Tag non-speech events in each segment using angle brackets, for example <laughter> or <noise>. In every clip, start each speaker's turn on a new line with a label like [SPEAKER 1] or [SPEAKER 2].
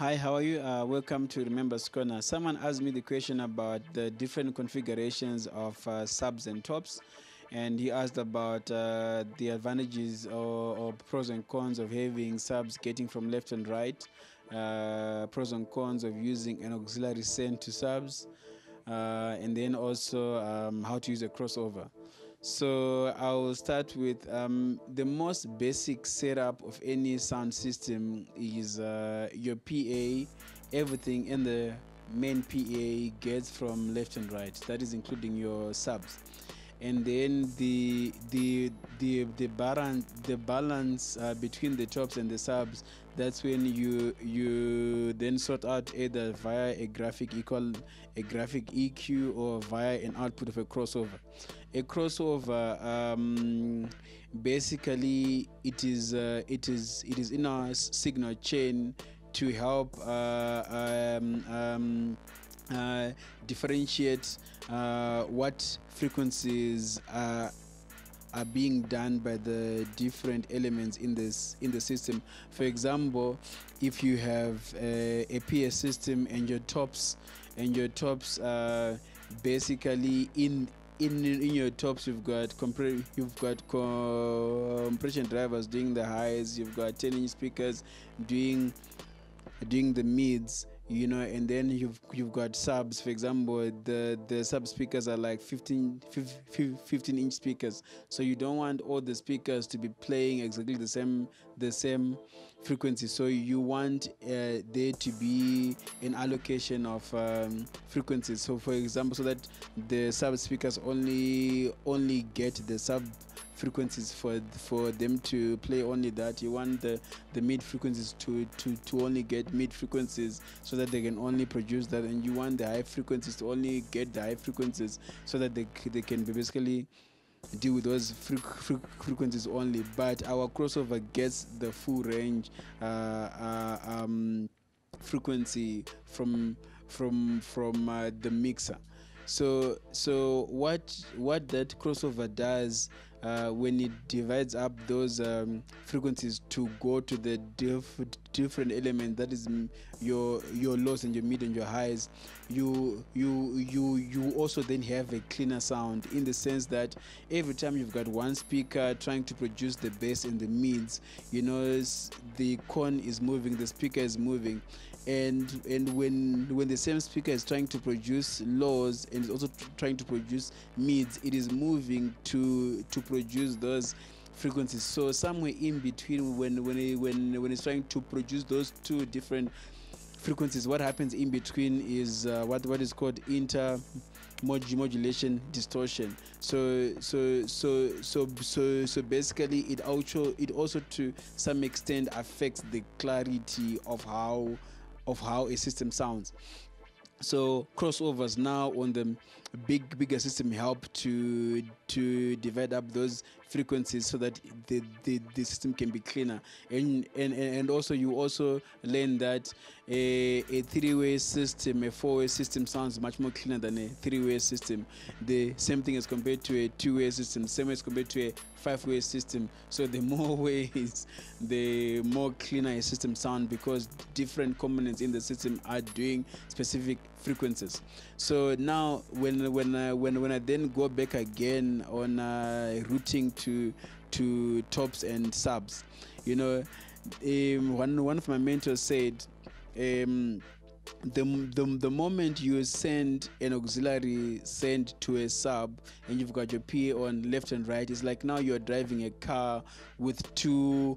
[SPEAKER 1] Hi, how are you? Uh, welcome to Remember's Corner. Someone asked me the question about the different configurations of uh, subs and tops, and he asked about uh, the advantages or, or, pros and cons of having subs getting from left and right, uh, pros and cons of using an auxiliary send to subs, uh, and then also um, how to use a crossover. So I'll start with um, the most basic setup of any sound system is uh, your PA. Everything in the main PA gets from left and right. That is including your subs, and then the the the the balance the balance uh, between the tops and the subs. That's when you you then sort out either via a graphic equal a graphic EQ or via an output of a crossover a crossover um, basically it is uh, it is it is in our signal chain to help uh, um, um, uh, differentiate uh, what frequencies are are being done by the different elements in this in the system. For example, if you have a, a PS system and your tops and your tops uh, basically in in in your tops you've got compre- you've got compression drivers doing the highs you've got 10 inch speakers doing doing the mids you know and then you've you've got subs. For example the the sub speakers are like 15 15 inch speakers. So you don't want all the speakers to be playing exactly the same the same frequency. So you want uh, there to be an allocation of um, frequencies. So for example so that the sub speakers only only get the sub frequencies for for them to play only that. You want the the mid frequencies to to to only get mid frequencies so that they can only produce that and you want the high frequencies to only get the high frequencies so that they they can be basically deal with those fre- fre- frequencies only. But our crossover gets the full range uh, uh, um, frequency from from from uh, the mixer. So so what what that crossover does uh, when it divides up those um, frequencies to go to the diff- different element that is your your lows and your mid and your highs you you you you also then have a cleaner sound in the sense that every time you've got one speaker trying to produce the bass and the mids you know the con is moving the speaker is moving. And and when when the same speaker is trying to produce lows and is also trying to produce mids it is moving to to produce those frequencies. So somewhere in between when when it, when when it's trying to produce those two different frequencies what happens in between is uh, what what is called inter modulation distortion. So so so so so so basically it also it also to some extent affects the clarity of how of how a system sounds. So crossovers now on the big bigger system help to to divide up those frequencies so that the, the, the system can be cleaner. And, and and also you also learn that a, a three-way system a four-way system sounds much more cleaner than a three-way system. The same thing as compared to a two-way system same as compared to a five-way system. So the <laughs> more ways the more cleaner a system sound because different components in the system are doing specific frequencies. So now when when I, when when I then go back again on uh, routing to to tops and subs you know um, one one of my mentors said um, the, the the moment you send an auxiliary send to a sub and you've got your PA on left and right it's like now you're driving a car with two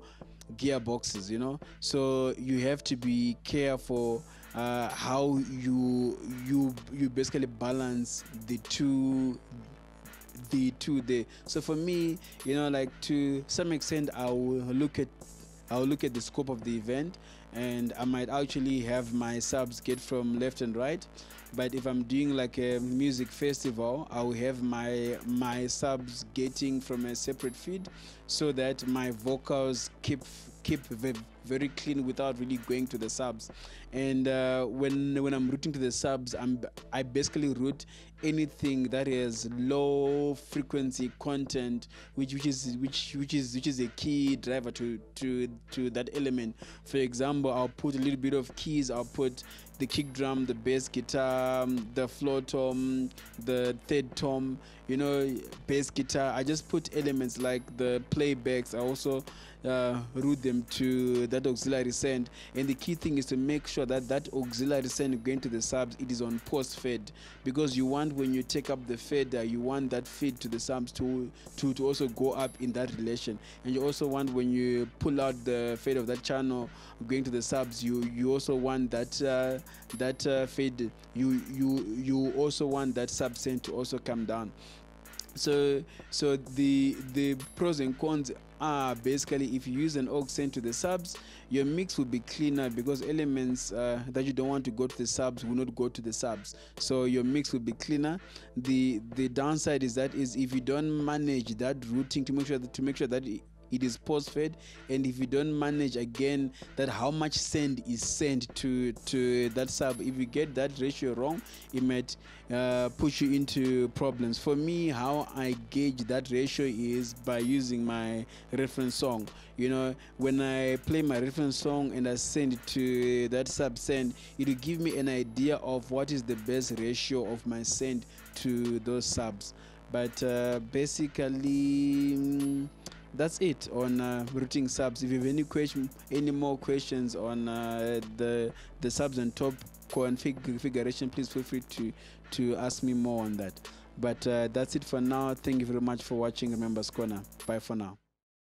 [SPEAKER 1] gearboxes you know? So you have to be careful uh, how you you you basically balance the two the two there. So for me you know like to some extent i will look at i'll look at the scope of the event and i might actually have my subs get from left and right. But if i'm doing like a music festival i will have my my subs getting from a separate feed so that my vocals keep keep very clean without really going to the subs. And uh, when when I'm routing to the subs, I'm I basically route anything that is low frequency content, which which is which which is which is a key driver to to to that element. For example, I'll put a little bit of keys. I'll put the kick drum, the bass guitar, the floor tom, the third tom, you know, bass guitar. I just put elements like the playbacks. I also uh, route them to that auxiliary send. And the key thing is to make sure that that auxiliary send going to the subs, it is on post fed because you want when you take up the fader, you want that feed to the subs to, to, to also go up in that relation. And you also want when you pull out the fade of that channel going to the subs, you, you also want that uh, that uh, fade, you, you, you also want that sub send to also come down so so the the pros and cons are basically if you use an aux send to the subs your mix will be cleaner because elements uh, that you don't want to go to the subs will not go to the subs. So your mix will be cleaner. The the downside is that is if you don't manage that routing to make sure that, to make sure that it is post fed and if you don't manage again that how much send is sent to to that sub. If you get that ratio wrong it might uh, push you into problems. For me how i gauge that ratio is by using my reference song. You know when i play my reference song and i send it to that sub send it will give me an idea of what is the best ratio of my send to those subs. But uh, basically mm, that's it on uh, routing subs. If you have any question any more questions on uh, the the subs and top configuration please feel free to to ask me more on that. But uh, that's it for now. Thank you very much for watching. Remember corner bye for now